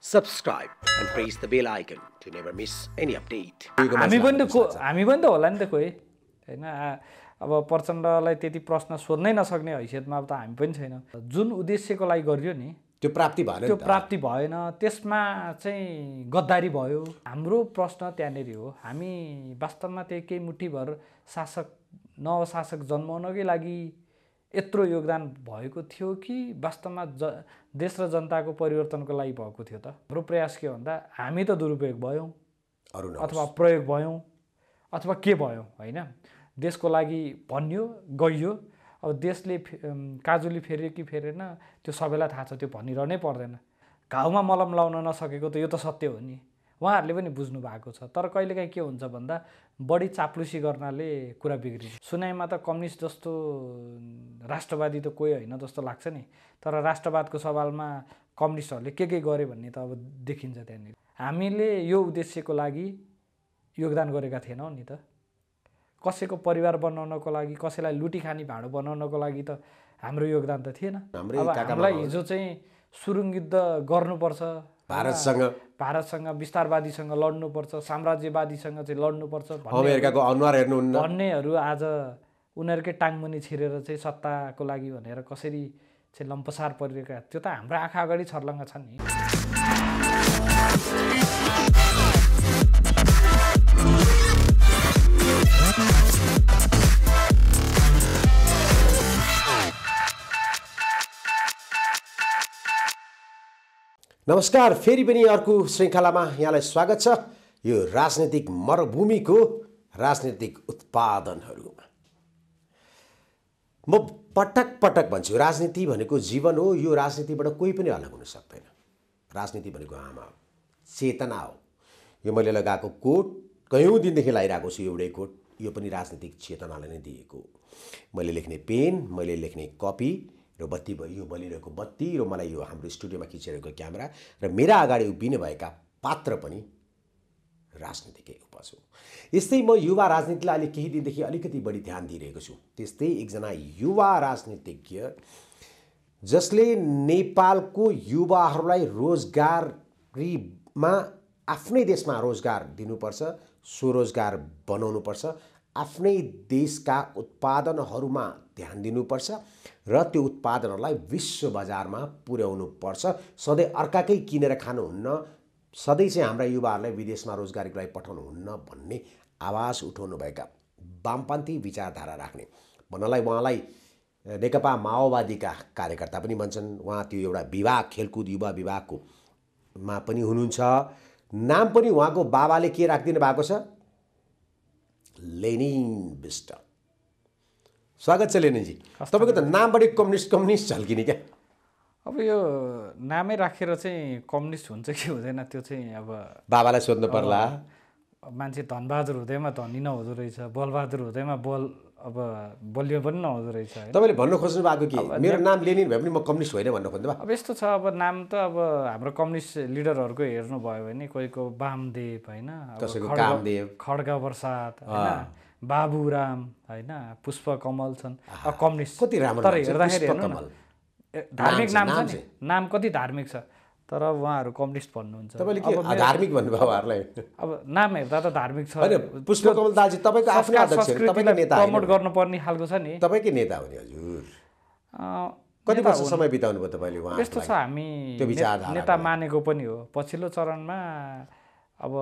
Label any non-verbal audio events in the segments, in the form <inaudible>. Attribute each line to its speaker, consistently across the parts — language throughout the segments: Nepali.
Speaker 1: subscribe, and press the bell icon to never miss any update.
Speaker 2: हामी पनि त को हामी पनि त होला नि त कोही होइन अब प्रचण्डलाई त्यति प्रश्न सोध्नै नसक्ने हैसियतमा अब त हामी पनि छैन। जुन उद्देश्यको लागि गरियो नि
Speaker 3: त्यो प्राप्ति भएन
Speaker 2: त्यो प्राप्ति भएन त्यसमा चाहिँ गद्दारी भयो। हाम्रो प्रश्न त्यहाँनिर हो। हामी वास्तवमा त्यही केही मुठीभर शासक नवशासक जन्माउनकै लागि यत्रो योगदान भएको थियो कि वास्तवमा ज देश र जनताको परिवर्तनको लागि भएको थियो त? हाम्रो प्रयास के भन्दा हामी त दुरुपयोग भयौँ अथवा प्रयोग भयौँ अथवा के भयौँ होइन? देशको लागि भनियो गइयो। अब देशले फे- काजुली फेऱ्यो कि फेरेन त्यो सबैलाई थाहा छ त्यो भनिरहनै पर्दैन। घाउमा मलम लाउन नसकेको त यो त सत्य हो नि। उहाँहरूले पनि बुझ्नु भएको छ। तर कहिलेकाहीँ के हुन्छ भन्दा बढी चाप्लुसी गर्नाले कुरा बिग्रिन्छ। सुनाइमा त कम्युनिस्ट जस्तो राष्ट्रवादी त कोही होइन जस्तो लाग्छ नि। तर राष्ट्रवादको सवालमा कम्युनिस्टहरूले के के गरे भन्ने त अब देखिन्छ त्यहाँनिर। हामीले यो उद्देश्यको लागि योगदान गरेका थिएनौँ नि त। कसैको परिवार बनाउनको लागि कसैलाई लुटी खाने भाँडो बनाउनको लागि त हाम्रो योगदान त थिएन। अब हामीलाई हिजो चाहिँ सुरुङ युद्ध गर्नुपर्छ।
Speaker 3: भारतसँग।
Speaker 2: भारतसँग विस्तारवादीसँग लड्नुपर्छ साम्राज्यवादीसँग चाहिँ लड्नुपर्छ
Speaker 3: अमेरिकाको अनुहार हेर्नुहुन्न।
Speaker 2: भन्नेहरू आज उनीहरूकै टाङमुनि छिरेर चाहिँ सत्ताको लागि भनेर कसरी चाहिँ लम्पसार परिरहेका त्यो त हाम्रो आँखा अगाडि छर्लङ्ग छन् नि।
Speaker 3: नमस्कार फेरि पनि अर्को श्रृङ्खलामा यहाँलाई स्वागत छ। यो राजनीतिक मरुभूमिको राजनीतिक उत्पादनहरूमा। म पटक पटक भन्छु राजनीति भनेको जीवन हो यो राजनीतिबाट कोही पनि अलग हुन सक्दैन। राजनीति भनेको आमा हो चेतना हो। यो मैले लगाएको कोट कयौँ दिनदेखि लगाइरहेको छु एउटै कोट। यो पनि राजनीतिक चेतनाले नै दिएको मैले लेख्ने पेन मैले लेख्ने कपी र बत्ती भयो यो बलिरहेको बत्ती र मलाई यो हाम्रो स्टुडियोमा खिचिरहेको क्यामेरा र मेरा अगाडि उभिने भएका पात्र पनि राजनीतिकै उपज हो। यस्तै म युवा राजनीतिलाई अहिले केही दिनदेखि अलिकति बढी ध्यान दिइरहेको छु। त्यस्तै एकजना युवा राजनीतिज्ञ जसले नेपालको युवाहरूलाई रोजगारीमा आफ्नै देशमा रोजगार दिनुपर्छ स्वरोजगार बनाउनुपर्छ आफ्नै देशका उत्पादनहरूमा ध्यान दिनुपर्छ र त्यो उत्पादनहरूलाई विश्व बजारमा पुर्याउनु पर्छ सधैँ अर्काकै किनेर खानुहुन्न सधैँ चाहिँ हाम्रा युवाहरूलाई विदेशमा रोजगारीको लागि पठाउनुहुन्न भन्ने आवाज उठाउनुभएका वामपन्थी विचारधारा राख्ने। भन्नलाई उहाँलाई नेकपा माओवादीका कार्यकर्ता पनि भन्छन्। उहाँ त्यो एउटा विभाग खेलकुद युवा विभागको मा पनि हुनुहुन्छ। नाम पनि उहाँको बाबाले के राखिदिनु भएको छ? लेनिन विष्ट। स्वागत छ लेनिनजी तपाईँको त नामबाटै कम्युनिस्ट कम्युनिस्ट झल्किने क्या।
Speaker 2: अब यो नामै राखेर चाहिँ कम्युनिस्ट हुन्छ कि हुँदैन त्यो चाहिँ अब
Speaker 3: बाबालाई सोध्नु पर्ला।
Speaker 2: मान्छे धनबहादुर हुँदैमा धनी नहुँदो रहेछ बलबहादुर हुँदैमा बल अब बलियो पनि नहुँदो रहेछ
Speaker 3: तपाईँले भन्नु खोज्नु भएको कि? मेरो नाम लेनिन भए पनि म कम्युनिस्ट होइन भन्नु खोज्नु
Speaker 2: अब यस्तो छ अब नाम त अब हाम्रो कम्युनिस्ट लिडरहरूको हेर्नुभयो भने कोहीको वामदेव होइन। खड्ग प्रसाद होइन? बाबुराम होइन पुष्प कमल छन् कम्युनिस्ट।
Speaker 3: कति राम्रो
Speaker 2: तर हेर्दाखेरि धार्मिक नाम छ नि। नाम कति धार्मिक छ? तर उहाँहरू कम्युनिस्ट भन्नुहुन्छ।
Speaker 3: धार्मिक भन्नुभयो उहाँहरूलाई?
Speaker 2: अब नाम हेर्दा त धार्मिक छ।
Speaker 3: पुष्पकमल दाजी तपाईँको आफ्नै नेता
Speaker 2: प्रमोट गर्नुपर्ने खालको छ नि।
Speaker 3: तपाईँकै नेता हो नि हजुर कति वर्ष समय बिताउनु भयो तपाईँले उहाँ
Speaker 2: यस्तो छ हामी नेता। मानेको पनि हो। पछिल्लो चरणमा अब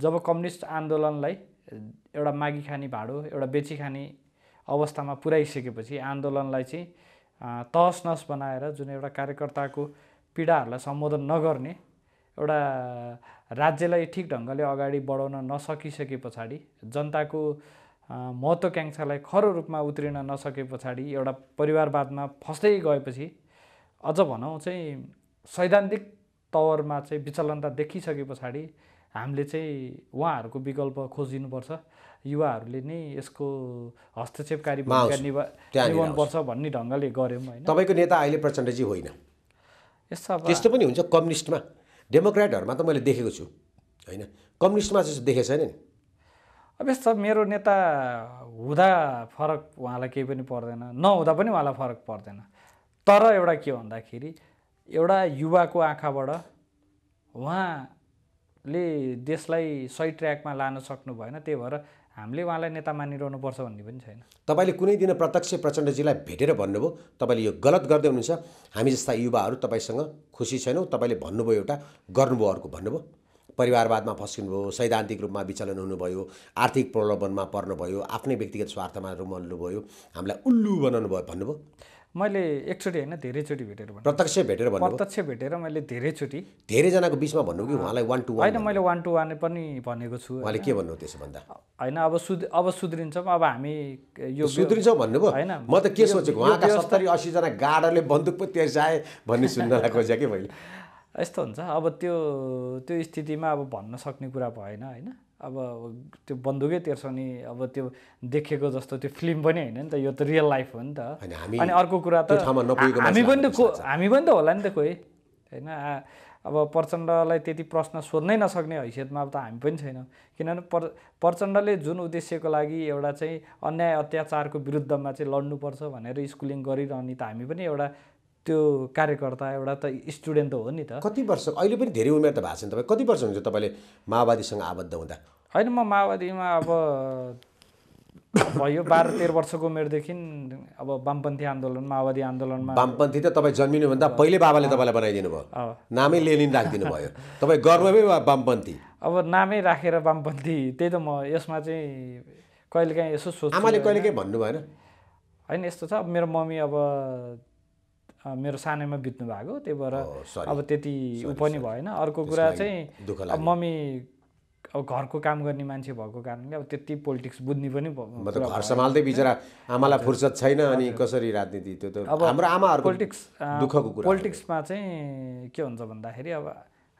Speaker 2: जब कम्युनिस्ट आन्दोलनलाई एउटा मागी खाने भाँडो एउटा बेची खाने अवस्थामा पुर्याइसकेपछि आन्दोलनलाई चाहिँ तहस नहस बनाएर जुन एउटा कार्यकर्ताको पीडाहरूलाई सम्बोधन नगर्ने एउटा राज्यलाई ठिक ढङ्गले अगाडि बढाउन नसकिसके पछाडि जनताको महत्त्वाकाङ्क्षालाई खरो रूपमा उत्रिन नसके पछाडि एउटा परिवारवादमा फस्दै गएपछि अझ भनौँ चाहिँ सैद्धान्तिक तवरमा चाहिँ विचलनता देखिसके पछाडि हामीले चाहिँ उहाँहरूको विकल्प खोजिनुपर्छ। युवाहरूले नै यसको हस्तक्षेपकारी भूमिका। निभा निभाउनुपर्छ भन्ने ढङ्गले गऱ्यौँ होइन।
Speaker 3: तपाईँको नेता अहिले प्रचण्डजी होइन। त्यस्तो पनि हुन्छ कम्युनिस्टमा। डेमोक्रेटहरूमा त मैले देखेको छु होइन? कम्युनिस्टमा चाहिँ देखेको छैन नि।
Speaker 2: अब यस्तो मेरो नेता हुँदा फरक उहाँलाई केही पनि पर्दैन नहुँदा पनि उहाँलाई फरक पर्दैन। तर एउटा के भन्दाखेरि एउटा युवाको आँखाबाट उहाँले देशलाई सही ट्र्याकमा लान सक्नु भएन त्यही भएर हामीले उहाँलाई नेता मानिरहनु पर्छ भन्ने पनि छैन।
Speaker 3: तपाईँले कुनै दिन प्रत्यक्ष प्रचण्डजीलाई भेटेर भन्नुभयो तपाईँले यो गलत गर्दै हुनुहुन्छ। हामी जस्ता युवाहरू तपाईँसँग खुसी छैनौँ तपाईँले भन्नुभयो एउटा गर्नुभयो अर्को भन्नुभयो। परिवारवादमा फस्किनुभयो सैद्धान्तिक रूपमा विचलन हुनुभयो आर्थिक प्रलोभनमा पर्नुभयो आफ्नै व्यक्तिगत स्वार्थमा रुमल्नुभयो हामीलाई उल्लु बनाउनु भयो भन्नुभयो।
Speaker 2: मैले एकचोटि होइन धेरैचोटि भेटेर भने
Speaker 3: प्रत्यक्ष भेटेर भन्नुभयो?
Speaker 2: प्रत्यक्ष भेटेर मैले धेरैचोटि
Speaker 3: धेरैजनाको बिचमा भन्नुभयो कि उहाँलाई वान टू
Speaker 2: होइन मैले वान टू वान पनि भनेको छु
Speaker 3: उहाँले के भन्नुभयो त्यसो भन्दा?
Speaker 2: होइन अब सुध अब सुध्रिन्छौँ अब हामी यो
Speaker 3: सुध्रिन्छौ भन्नुभयो?
Speaker 2: होइन,
Speaker 3: म त के सोचेको? उहाँका सत्तरी असीजना गार्डरले बन्दुक पो तेर्साए भन्ने सुन्नलाई खोजेँ कि मैले?
Speaker 2: यस्तो हुन्छ। अब त्यो त्यो स्थितिमा अब भन्न सक्ने कुरा भएन होइन? अब त्यो बन्दुकै तेर्साउने अब त्यो देखेको जस्तो त्यो फिल्म पनि होइन नि त यो त रियल लाइफ हो नि त। अनि अर्को कुरा त हामी पनि त हामी पनि त होला नि त कोही। होइन अब प्रचण्डलाई त्यति प्रश्न सोध्नै नसक्ने हैसियतमा अब त हामी पनि छैनौँ। किनभने पर प्रचण्डले जुन उद्देश्यको लागि एउटा चाहिँ अन्याय अत्याचारको विरुद्धमा चाहिँ लड्नुपर्छ भनेर स्कुलिङ गरिरहने त हामी पनि एउटा त्यो कार्यकर्ता एउटा त स्टुडेन्ट त हो नि त।
Speaker 3: कति वर्ष अहिले पनि धेरै उमेर त भएको छ नि तपाईँ। कति वर्ष हुन्छ तपाईँले माओवादीसँग आबद्ध हुँदा?
Speaker 2: होइन म माओवादीमा अब भयो बाह्र तेह्र वर्षको उमेरदेखि अब वामपन्थी आन्दोलन माओवादी आन्दोलनमा
Speaker 3: वामपन्थी त तपाईँ जन्मिनुभन्दा पहिले बाबाले तपाईँलाई बनाइदिनु भयो। नामै लेनिन राखिदिनु भयो। तपाईँ गर्वमै वामपन्थी?
Speaker 2: अब नामै राखेर वामपन्थी त्यही त म यसमा चाहिँ कहिलेकाहीँ यसो सोच्छु
Speaker 3: आमाले कहिले केही भन्नु भएन
Speaker 2: होइन यस्तो छ। अब मेरो मम्मी अब मेरो सानैमा बित्नु भएको त्यही भएर. अब त्यति ऊ पनि भएन। अर्को कुरा चाहिँ अब मम्मी अब घरको काम गर्ने मान्छे भएको कारणले अब त्यति पोलिटिक्स बुझ्ने पनि भ-
Speaker 3: म त घर सम्हाल्दै बिचरा आमालाई फुर्सद छैन अनि कसरी राजनीति त्यो त हाम्रो आमाहरूको
Speaker 2: पोलिटिक्स
Speaker 3: दुःखको कुरा।
Speaker 2: पोलिटिक्समा चाहिँ के हुन्छ भन्दाखेरि अब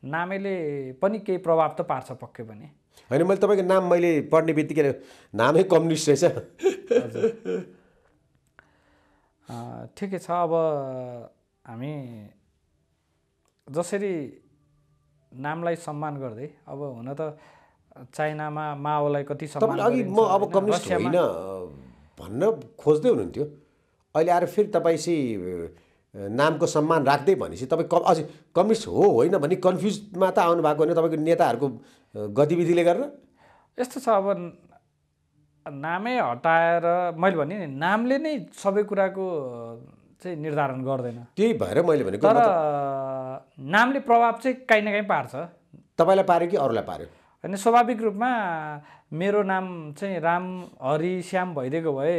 Speaker 2: नामैले पनि केही प्रभाव त पार्छ पक्कै पनि।
Speaker 3: होइन मैले तपाईँको नाम मैले पढ्ने बित्तिकै नामै कम्युनिस्ट रहेछ।
Speaker 2: ठिकै छ अब हामी जसरी नामलाई सम्मान गर्दै अब हुन त चाइनामा माओलाई कति सम्मान
Speaker 3: अघि म अब? कम्युनिस्ट होइन भन्न खोज्दै हुनुहुन्थ्यो अहिले आएर फेरि तपाईँ चाहिँ नामको सम्मान राख्दै भनेपछि तपाईँ क अझै कम्युनिस्ट हो होइन भने कन्फ्युजमा त आउनु भएको होइन तपाईँको नेताहरूको गतिविधिले गरेर
Speaker 2: यस्तो छ अब नामै हटाएर मैले भने नि नामले नै सबै कुराको चाहिँ निर्धारण गर्दैन।
Speaker 3: त्यही भएर मैले भनेको
Speaker 2: तर नामले प्रभाव चाहिँ काहीँ न काहीँ पार्छ।
Speaker 3: तपाईँलाई पार्यो कि अरूलाई पार्यो?
Speaker 2: अनि स्वाभाविक रूपमा मेरो नाम चाहिँ राम हरि श्याम भइदिएको भए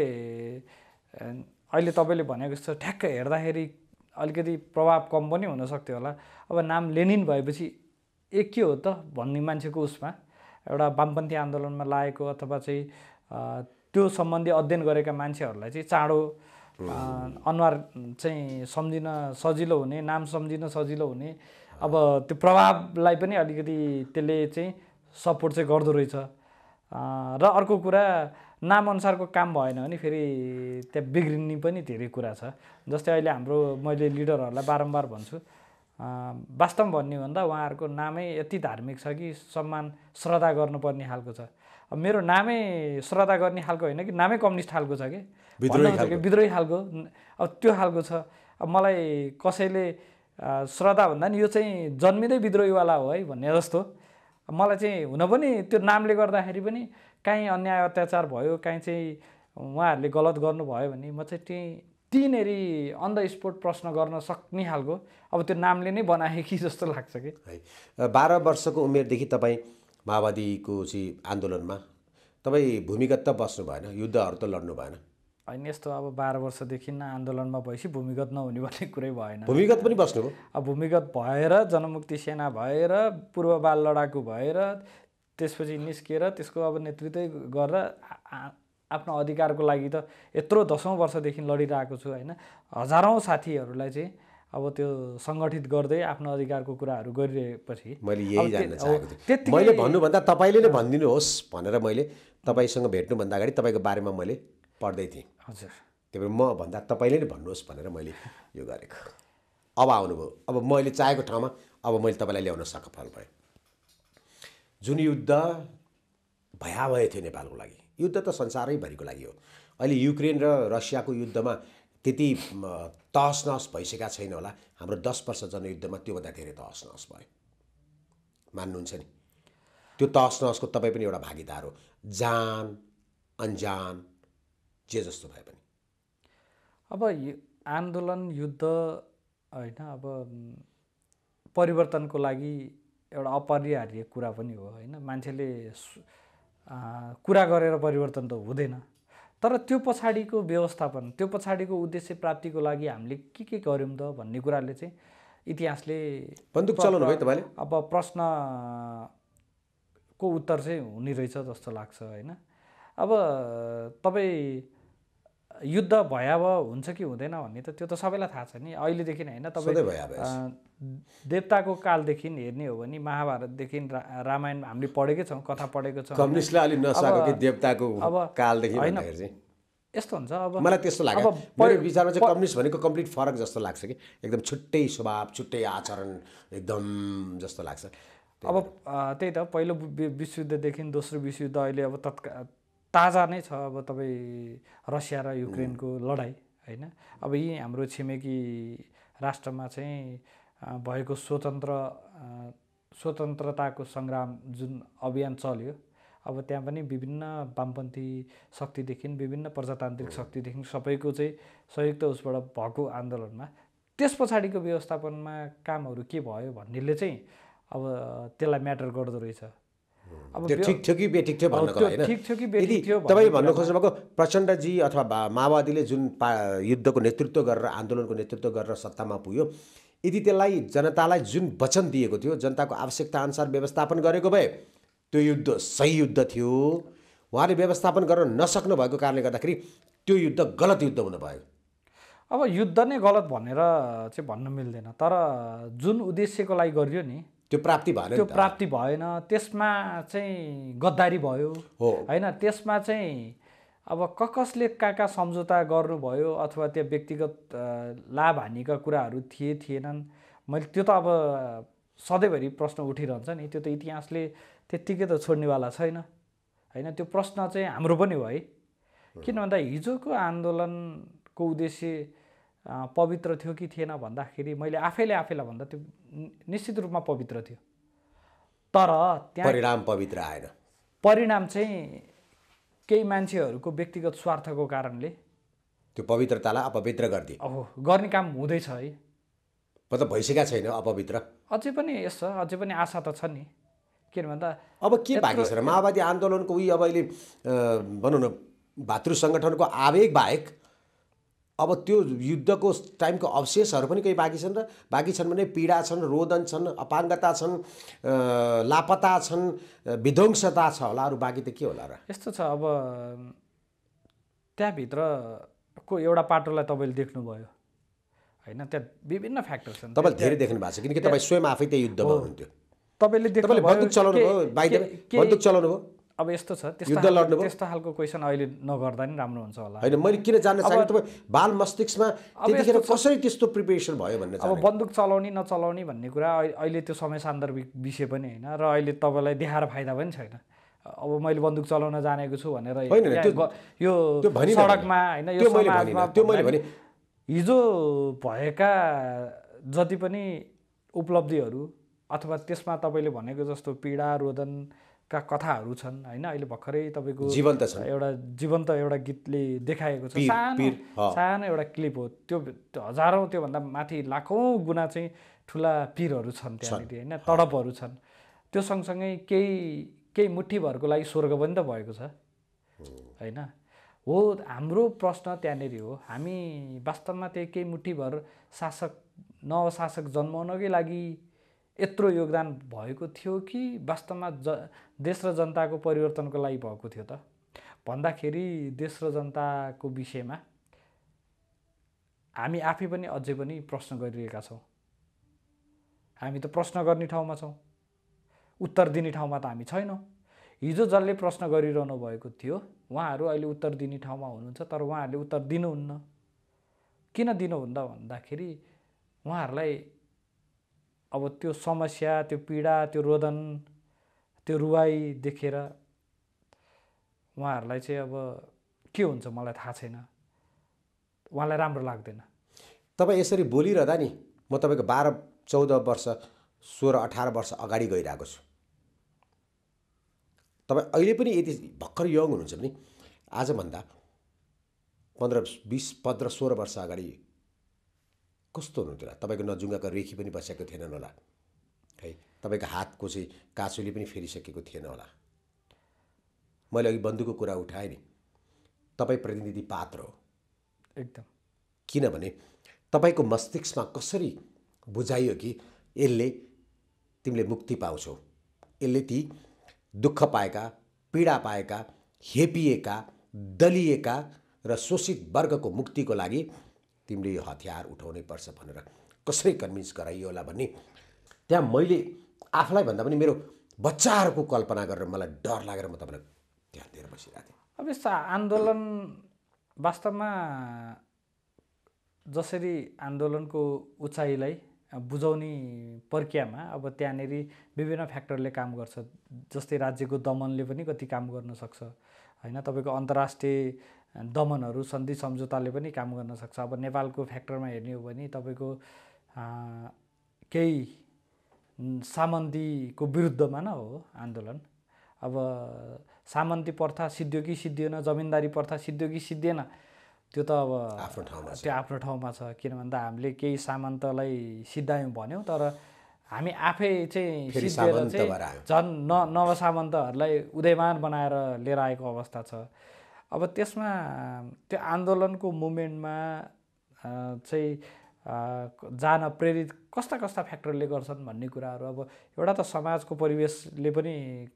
Speaker 2: अहिले तपाईँले भनेको जस्तो ठ्याक्क हेर्दाखेरि अलिकति प्रभाव कम पनि हुनसक्थ्यो होला। अब नाम लेनिन भएपछि ए के हो त भन्ने मान्छेको उसमा एउटा वामपन्थी आन्दोलनमा लागेको अथवा चाहिँ त्यो सम्बन्धी अध्ययन गरेका मान्छेहरूलाई चाहिँ चाँडो अनुहार चाहिँ सम्झिन सजिलो हुने नाम सम्झिन सजिलो हुने अब त्यो प्रभावलाई पनि अलिकति त्यसले चाहिँ सपोर्ट चाहिँ गर्दो रहेछ। र अर्को कुरा नामअनुसारको काम भएन भने फेरि त्यहाँ बिग्रिने पनि धेरै कुरा छ। जस्तै अहिले हाम्रो मैले लिडरहरूलाई बारम्बार भन्छु वास्तवमा भन्ने भन्दा उहाँहरूको नामै यति धार्मिक छ कि सम्मान श्रद्धा गर्नुपर्ने खालको छ। अब मेरो नामै श्रद्धा गर्ने खालको होइन कि नामै कम्युनिस्ट खालको छ कि?
Speaker 3: विद्रोही
Speaker 2: खालको। अब त्यो खालको छ। अब मलाई कसैले श्रद्धा भन्दा नि यो चाहिँ जन्मिँदै विद्रोहीवाला हो है भन्ने जस्तो। मलाई चाहिँ हुन पनि त्यो नामले गर्दाखेरि पनि काहीँ अन्याय अत्याचार भयो काहीँ चाहिँ उहाँहरूले गलत गर्नुभयो भने म चाहिँ त्यही त्यहीँनेरि अन द स्पोट प्रश्न गर्न सक्ने खालको। अब त्यो नामले नै बनाए कि जस्तो लाग्छ कि।
Speaker 3: है। बाह्र वर्षको उमेरदेखि तपाईँ माओवादीको चाहिँ आन्दोलनमा तपाईँ भूमिगत त बस्नु भएन युद्धहरू त लड्नु भएन।
Speaker 2: होइन यस्तो अब बाह्र वर्षदेखि आन्दोलनमा भएपछि भूमिगत नहुने भन्ने कुरै भएन।
Speaker 3: भूमिगत पनि बस्नुभयो
Speaker 2: अब भूमिगत भएर जनमुक्ति सेना भएर पूर्व बाल लडाकु भएर त्यसपछि निस्किएर त्यसको अब नेतृत्व गरेर आफ्नो अधिकारको लागि त यत्रो दसौँ वर्षदेखि लडिरहेको छु होइन। हजारौँ साथीहरूलाई चाहिँ अब त्यो सङ्गठित गर्दै आफ्नो अधिकारको कुराहरू गरिरहेपछि
Speaker 3: मैले यही जान्न चाहेको थिएँ। मैले भन्नुभन्दा तपाईँले नै भनिदिनुहोस् भनेर मैले तपाईँसँग भेट्नुभन्दा अगाडि तपाईँको बारेमा मैले पढ्दै थिएँ।
Speaker 2: हजुर।
Speaker 3: त्यही भएर म भन्दा तपाईँले नै भन्नुहोस् भनेर मैले यो गरेको। अब आउनुभयो। अब मैले चाहेको ठाउँमा अब मैले तपाईँलाई ल्याउन सफल भएँ। जुन युद्ध भयावह थियो नेपालको लागि युद्ध त संसारैभरिको लागि हो। अहिले युक्रेन र रसियाको युद्धमा त्यति तहस नहस भइसकेका छैन होला। हाम्रो दस वर्ष जनयुद्धमा त्योभन्दा धेरै तहस नहस भयो। मान्नुहुन्छ नि। त्यो तहस नहसको तपाईँ पनि एउटा भागीदार हो। जान अन्जान जे जस्तो भए पनि।
Speaker 2: अब आन्दोलन युद्ध होइन अब परिवर्तनको लागि एउटा अपरिहार्य कुरा पनि हो होइन। मान्छेले कुरा गरेर परिवर्तन त हुँदैन। तर त्यो पछाडिको व्यवस्थापन त्यो पछाडिको उद्देश्य प्राप्तिको लागि हामीले के के गऱ्यौँ त भन्ने कुराले चाहिँ इतिहासले
Speaker 3: बन्दुक चलाउनु भयो तपाईँले?
Speaker 2: अब प्रश्नको उत्तर चाहिँ हुने रहेछ जस्तो लाग्छ होइन? अब तपाईँ युद्ध भयावह हुन्छ कि हुँदैन भन्ने त त्यो त सबैलाई थाहा छ नि। अहिलेदेखि होइन? तपाईँ देवताको कालदेखि हेर्ने हो भने महाभारतदेखि रा रामायण हामीले पढेकै छौँ कथा पढेको छौँ।
Speaker 3: देवताको
Speaker 2: अब
Speaker 3: कालदेखि
Speaker 2: होइन, यस्तो हुन्छ अब
Speaker 3: मलाई त्यस्तो लाग्यो।
Speaker 2: अब
Speaker 3: मेरो विचारमा चाहिँ कम्युनिस्ट भनेको कम्प्लिट फरक जस्तो लाग्छ कि। एकदम छुट्टै स्वभाव छुट्टै आचरण एकदम जस्तो लाग्छ।
Speaker 2: अब त्यही त पहिलो विश्वयुद्धदेखि दोस्रो विश्वयुद्ध अहिले अब तत्का ताजा नै छ अब तपाईँ रसिया र युक्रेनको लडाइँ होइन? अब यी हाम्रो छिमेकी राष्ट्रमा चाहिँ भएको स्वतन्त्र स्वतन्त्रताको सङ्ग्राम जुन अभियान चल्यो अब त्यहाँ पनि विभिन्न वामपन्थी शक्तिदेखि विभिन्न प्रजातान्त्रिक शक्तिदेखि सबैको चाहिँ संयुक्त उसबाट भएको आन्दोलनमा त्यस पछाडिको व्यवस्थापनमा कामहरू के भयो भन्नेले चाहिँ अब त्यसलाई म्याटर गर्दो रहेछ। अब
Speaker 3: ठिक थियो कि बेठिक थियो
Speaker 2: ठिक थियो कि बेठिक थियो
Speaker 3: तपाईँ
Speaker 2: भन्ने कुरामा-
Speaker 3: खोज्नुभएको प्रचण्डजी अथवा माओवादीले जुन पा युद्धको नेतृत्व गरेर आन्दोलनको नेतृत्व गरेर सत्तामा पुग्यो यदि त्यसलाई जनतालाई जुन वचन दिएको थियो जनताको आवश्यकता अनुसार व्यवस्थापन गरेको भए त्यो युद्ध सही युद्ध थियो। उहाँले व्यवस्थापन गर्न नसक्नु भएको कारणले गर्दाखेरि त्यो युद्ध गलत युद्ध हुन भयो
Speaker 2: अब युद्ध नै गलत भनेर चाहिँ भन्न मिल्दैन तर जुन उद्देश्यको लागि गरियो नि
Speaker 3: त्यो प्राप्ति भएन
Speaker 2: त्यो प्राप्ति भएन त्यसमा चाहिँ गद्दारी भयो।
Speaker 3: हो।
Speaker 2: होइन त्यसमा चाहिँ अब क कसले कहाँ कहाँ सम्झौता गर्नुभयो अथवा त्यो व्यक्तिगत लाभ हानिका कुराहरू थिए थिएनन्? मैले त्यो त अब सधैँभरि प्रश्न उठिरहन्छ नि। त्यो त इतिहासले त्यत्तिकै त छोड्नेवाला छैन। होइन त्यो प्रश्न चाहिँ हाम्रो पनि हो है। किन भन्दा हिजोको आन्दोलनको उद्देश्य पवित्र थियो कि थिएन भन्दाखेरि मैले आफैले आफैलाई भन्दा त्यो निश्चित रूपमा पवित्र थियो। तर त्यहाँ
Speaker 3: परिणाम पवित्र आएन।
Speaker 2: परिणाम चाहिँ केही मान्छेहरूको व्यक्तिगत स्वार्थको कारणले
Speaker 3: त्यो पवित्रतालाई अपवित्र गरिदिए।
Speaker 2: अब गर्ने काम हुँदैछ है।
Speaker 3: मतलब भइसकेका छैन अपवित्र।
Speaker 2: अझै पनि यस छ अझै पनि आशा त छ नि। किन भन्दा
Speaker 3: अब के बाँकी छ र माओवादी आन्दोलनको उही अब अहिले भनौँ न भातृ सङ्गठनको आवेग बाहेक अब त्यो युद्धको टाइमको अवशेषहरू पनि केही बाँकी छन् र बाँकी छन् भने पीडा छन् रोदन छन् अपाङ्गता छन् लापता छन् विध्वंसता छ होला अरू बाँकी त के होला र?
Speaker 2: यस्तो छ अब त्यहाँभित्रको एउटा पाटोलाई तपाईँले देख्नुभयो? होइन त्यहाँ विभिन्न फ्याक्टर छन्।
Speaker 3: तपाईँले धेरै देख्नु भएको छ किनकि तपाईँ स्वयं आफै त्यो युद्धमा हुनुहुन्थ्यो।
Speaker 2: तपाईँले
Speaker 3: चलाउनु भयो बन्दुक चलाउनु भयो
Speaker 2: अब यस्तो छ त्यस्तो? त्यस्तो खालको क्वेसन अहिले नगर्दा नि राम्रो हुन्छ होला
Speaker 3: होइन मैले किन जान्न चाहेँ तपाईँ बाल मस्तिष्कमा त्यतिखेर कसरी त्यस्तो प्रिपेरेसन भयो भन्ने
Speaker 2: अब बन्दुक चलाउने नचलाउने भन्ने कुरा अहिले- त्यो समय सान्दर्भिक विषय पनि होइन र अहिले तपाईँलाई देखाएर फाइदा पनि छैन अब मैले बन्दुक चलाउन जानेको छु भनेर यो सडकमा। होइन यो
Speaker 3: त्यो मैले भने।
Speaker 2: हिजो भएका जति पनि उपलब्धिहरू अथवा त्यसमा तपाईँले भनेको जस्तो पीडा रोदनका कथाहरू छन् होइन? अहिले भर्खरै तपाईँको
Speaker 3: जीवन्त छन्।
Speaker 2: एउटा जीवन्त एउटा गीतले देखाएको छ। सानो। सानो एउटा क्लिप हो। त्यो त्यो हजारौँ त्योभन्दा माथि लाखौँ गुणा चाहिँ ठुला पिरहरू छन् त्यहाँनिर होइन? तडपहरू छन्। त्यो सँगसँगै केही केही मुठीभरको लागि स्वर्ग पनि त भएको छ होइन? हो हाम्रो प्रश्न त्यहाँनिर हो। हामी वास्तवमा त्यही केही मुठीभर शासक नवशासक जन्माउनकै लागि यत्रो योगदान भएको थियो कि वास्तवमा ज देश र जनताको परिवर्तनको लागि भएको थियो त? भन्दाखेरि देश र जनताको विषयमा हामी आफै पनि अझै पनि प्रश्न गरिरहेका छौँ। हामी त प्रश्न गर्ने ठाउँमा छौँ। उत्तर दिने ठाउँमा त हामी छैनौँ। हिजो जसले प्रश्न गरिरहनु भएको थियो उहाँहरू अहिले उत्तर दिने ठाउँमा हुनुहुन्छ तर उहाँहरूले उत्तर दिनुहुन्न। किन दिनुहुन्न भन्दाखेरि उहाँहरूलाई अब त्यो समस्या त्यो पीडा त्यो रोदन त्यो रुवाई देखेर उहाँहरूलाई चाहिँ अब के हुन्छ मलाई थाहा छैन। उहाँलाई राम्रो लाग्दैन।
Speaker 3: तपाईँ यसरी बोलिरहँदा नि म तपाईँको बाह्र चौध वर्ष सोह्र अठार वर्ष अगाडि गइरहेको छु। तपाईँ अहिले पनि यति भर्खर यङ हुनुहुन्छ भने आजभन्दा पन्ध्र बिस पन्ध्र सोह्र वर्ष अगाडि कस्तो हुनुहुन्थ्यो होला? तपाईँको नजुङ्गाको रेखी पनि बसेको थिएनन् होला। है तपाईँको हातको चाहिँ काँचुली पनि फेरिसकेको थिएन होला। मैले अघि बन्धुको कुरा उठाएँ नि। तपाईँ प्रतिनिधि पात्र हो।
Speaker 2: एकदम।
Speaker 3: किनभने तपाईँको मस्तिष्कमा कसरी बुझाइयो कि यसले तिमीले मुक्ति पाउँछौ? यसले ती दुःख पाएका पीडा पाएका हेपिएका दलिएका र शोषित वर्गको मुक्तिको लागि तिमीले यो हतियार उठाउनै पर्छ भनेर कसरी कन्भिन्स गराइयो होला भन्ने त्यहाँ मैले आफूलाई भन्दा पनि मेरो बच्चाहरूको कल्पना गरेर मलाई डर लागेर म तपाईँलाई ध्यान दिएर बसिरहेको थिएँ।
Speaker 2: अब यस्तो आन्दोलन वास्तवमा जसरी आन्दोलनको उचाइलाई बुझाउने प्रक्रियामा अब त्यहाँनिर विभिन्न फ्याक्टरले काम गर्छ जस्तै राज्यको दमनले पनि कति काम गर्न सक्छ होइन? तपाईँको अन्तर्राष्ट्रिय दमनहरू सन्धि सम्झौताले पनि काम गर्न सक्छ अब नेपालको फ्याक्टरमा हेर्ने हो भने तपाईँको केही सामन्तीको विरुद्धमा न हो आन्दोलन अब सामन्ती प्रथा सिद्धियो कि सिद्धिएन जमिनदारी प्रथा सिद्धियो कि सिद्धिएन त्यो त अब
Speaker 3: आफ्नो ठाउँमा।
Speaker 2: त्यो आफ्नो ठाउँमा छ किन भन्दा हामीले केही सामन्तलाई सिद्धायौँ भन्यौँ तर हामी आफै चाहिँ सिद्धिएर चाहिँ। झन् न नवसामन्तहरूलाई उदयमान बनाएर लिएर आएको अवस्था छ अब त्यसमा त्यो आन्दोलनको मुभमेन्टमा अ, चाहिँ जान प्रेरित कस्ता कस्ता फ्याक्टरले गर्छन् भन्ने कुराहरू अब एउटा त समाजको परिवेशले पनि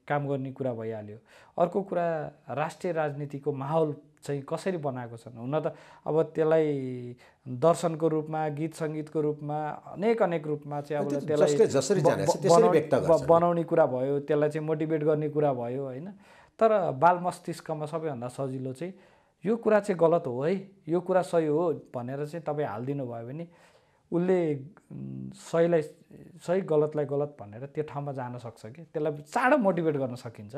Speaker 2: काम गर्ने कुरा भइहाल्यो। अर्को कुरा राष्ट्रिय राजनीतिको माहौल चाहिँ कसरी बनाएको छन्? हुन त अब त्यसलाई दर्शनको रूपमा गीत सङ्गीतको रूपमा अनेक अनेक रूपमा चाहिँ अब
Speaker 3: त्यो
Speaker 2: त्यसलाई बनाउने कुरा भयो त्यसलाई चाहिँ मोटिभेट गर्ने कुरा भयो होइन? तर बाल मस्तिष्कमा सबैभन्दा सजिलो चाहिँ यो कुरा चाहिँ गलत हो है। यो कुरा सही हो भनेर चाहिँ तपाईँ हालिदिनु भयो भने उसले सहीलाई सही गलतलाई गलत भनेर त्यो ठाउँमा जान सक्छ कि? त्यसलाई चाँडो मोटिभेट गर्न सकिन्छ।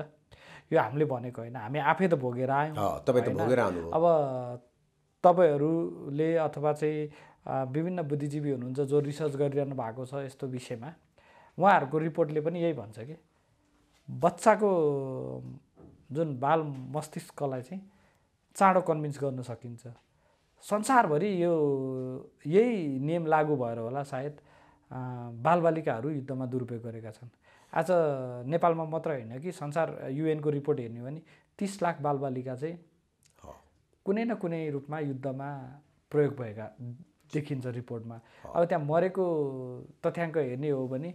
Speaker 2: यो हामीले भनेको होइन हामी आफै त भोगेर आयौँ। अब तपाईँहरूले अथवा चाहिँ विभिन्न बुद्धिजीवी हुनुहुन्छ जो रिसर्च गरिरहनु भएको छ यस्तो विषयमा उहाँहरूको रिपोर्टले पनि यही भन्छ कि बच्चाको जुन बाल मस्तिष्कलाई चाहिँ चाँडो कन्भिन्स गर्न सकिन्छ। संसारभरि यो यही नियम लागू भएर होला सायद बालबालिकाहरू युद्धमा दुरुपयोग गरेका छन्। आज नेपालमा मात्र होइन कि संसार युएनको रिपोर्ट हेर्ने हो भने तिस लाख बालबालिका चाहिँ। कुनै न कुनै रूपमा युद्धमा प्रयोग भएका देखिन्छ रिपोर्टमा। अब त्यहाँ मरेको तथ्याङ्क हेर्ने हो भने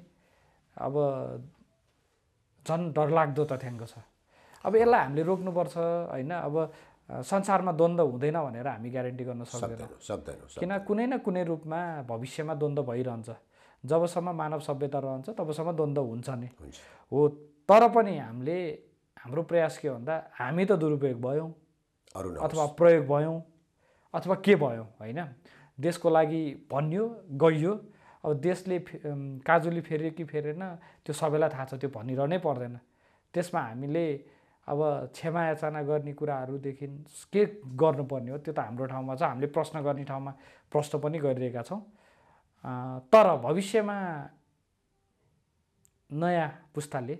Speaker 2: अब झन् डरलाग्दो तथ्याङ्क छ। अब यसलाई हामीले रोक्नुपर्छ होइन? अब संसारमा द्वन्द्व हुँदैन भनेर हामी ग्यारेन्टी गर्न सक्दैनौँ।
Speaker 3: सक्दैनौँ।
Speaker 2: किन? कुनै न कुनै रूपमा भविष्यमा द्वन्द्व भइरहन्छ। जबसम्म मानव सभ्यता रहन्छ तबसम्म द्वन्द्व हुन्छ नै। हो तर पनि हामीले हाम्रो प्रयास के भन्दा हामी त दुरुपयोग भयौँ। अथवा प्रयोग भयौँ अथवा के भयौँ होइन? देशको लागि भनियो गइयो। अब देशले काजुली फेऱ्यो कि फेरेन त्यो सबैलाई थाहा छ त्यो भनिरहनै पर्दैन। त्यसमा हामीले अब क्षमा याचना गर्ने कुराहरूदेखि के गर्नुपर्ने हो? त्यो त हाम्रो ठाउँमा छ। हामीले प्रश्न गर्ने ठाउँमा प्रश्न पनि गरिरहेका छौँ। तर भविष्यमा नयाँ पुस्ताले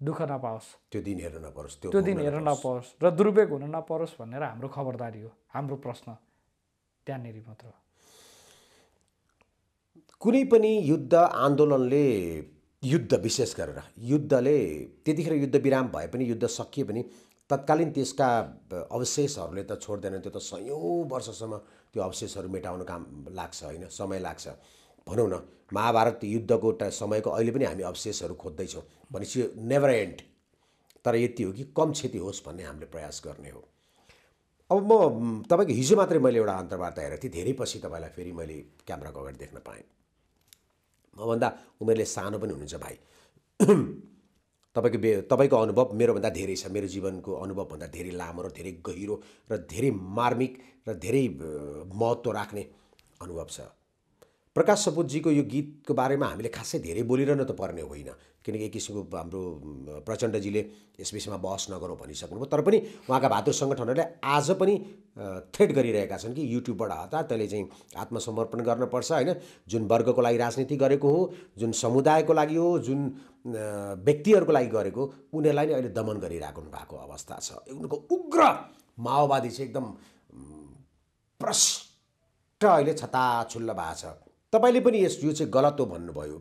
Speaker 2: दुःख नपाओस्।
Speaker 3: त्यो दिन हेर्न नपरोस्। त्यो
Speaker 2: दिन हेर्न
Speaker 3: नपरोस्।
Speaker 2: र दुरुपयोग हुन नपरोस् भनेर हाम्रो खबरदारी हो। हाम्रो प्रश्न त्यहाँनिर मात्र हो।
Speaker 3: कुनै पनि युद्ध आन्दोलनले युद्ध विशेष गरेर। युद्धले त्यतिखेर युद्ध विराम भए पनि युद्ध सकिए पनि तत्कालीन त्यसका अवशेषहरूले त छोड्दैनन् त्यो त सयौँ वर्षसम्म त्यो अवशेषहरू मेटाउन काम लाग्छ होइन? समय लाग्छ। भनौँ न महाभारत युद्धको समयको अहिले पनि हामी अवशेषहरू खोज्दैछौँ भनेपछि नेभर एन्ड तर यति हो कि कम क्षति होस् भन्ने हामीले प्रयास गर्ने हो। अब म, तपाईँको हिजो मात्रै मैले एउटा अन्तर्वार्ता हेरेको थिएँ धेरै पछि तपाईँलाई फेरि मैले क्यामेराको अगाडि देख्न पाएँ। मभन्दा उमेरले सानो पनि हुनुहुन्छ भाइ। <clears throat> तपाईँको बे तपाईँको अनुभव मेरोभन्दा धेरै छ। मेरो जीवनको अनुभवभन्दा धेरै लामो र धेरै गहिरो र धेरै मार्मिक र धेरै महत्त्व राख्ने अनुभव छ। प्रकाश सपुतजीको यो गीतको बारेमा हामीले खासै धेरै बोलिरहन त पर्ने होइन। किनकि एक किसिमको हाम्रो प्रचण्डजीले यस विषयमा बहस नगरौँ भनिसक्नुभयो। तर पनि उहाँका भातृ सङ्गठनहरूले आज पनि थ्रेड गरिरहेका छन् कि युट्युबबाट हता तैँले चाहिँ आत्मसमर्पण गर्नुपर्छ होइन? जुन वर्गको लागि राजनीति गरेको हो जुन समुदायको लागि हो जुन व्यक्तिहरूको लागि गरेको उनीहरूलाई नै अहिले दमन गरिराख्नु भएको अवस्था छ। उनको उग्र माओवादी चाहिँ एकदम प्रष्ट अहिले छताछुल्ल भएको छ। तपाईँले पनि यस यो चाहिँ गलत हो भन्नुभयो।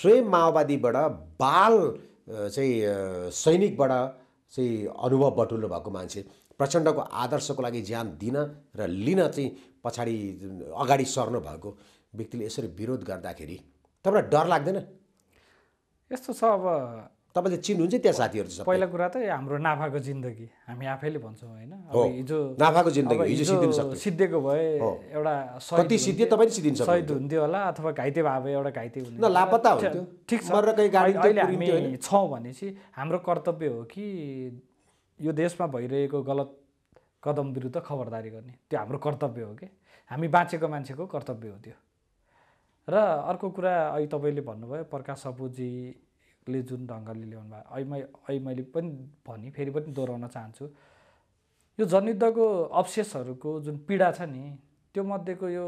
Speaker 3: स्वयं माओवादीबाट बाल चाहिँ सैनिकबाट चाहिँ अनुभव बटुल्नु भएको मान्छे प्रचण्डको आदर्शको लागि ज्यान दिन र लिन चाहिँ पछाडि अगाडि सर्नु भएको व्यक्तिले यसरी विरोध गर्दाखेरि तपाईँलाई डर लाग्दैन?
Speaker 2: यस्तो छ अब
Speaker 3: तपाईँले चिन्नुहुन्छ त्यहाँ साथीहरू चाहिँ
Speaker 2: पहिला कुरा त हाम्रो नाफाको जिन्दगी हामी आफैले भन्छौँ होइन। हिजो
Speaker 3: नाफाको जिन्दगी, हिजो सिद्धिन।
Speaker 2: सिद्धिएको भए एउटा
Speaker 3: कति सिद्धिन
Speaker 2: शहीद
Speaker 3: सक्नुहुन्थ्यो
Speaker 2: हुन्थ्यो होला अथवा घाइते भए भए एउटा घाइते हुन्थ्यो
Speaker 3: लापत्ता। हुन्थ्यो।
Speaker 2: ठिक छ अहिले हामी? छौँ भनेपछि हाम्रो कर्तव्य हो कि यो देशमा भइरहेको गलत कदम विरुद्ध खबरदारी गर्ने त्यो हाम्रो कर्तव्य हो कि हामी बाँचेको मान्छेको कर्तव्य हो त्यो र अर्को कुरा अहिले तपाईँले भन्नुभयो प्रकाश सपुजीले जुन ढङ्गले ल्याउनु भयो। अहिले मै अहिले मैले पनि भने फेरि पनि दोहोऱ्याउन चाहन्छु। यो जनयुद्धको अवशेषहरूको जुन पीडा छ नि त्यो मध्येको यो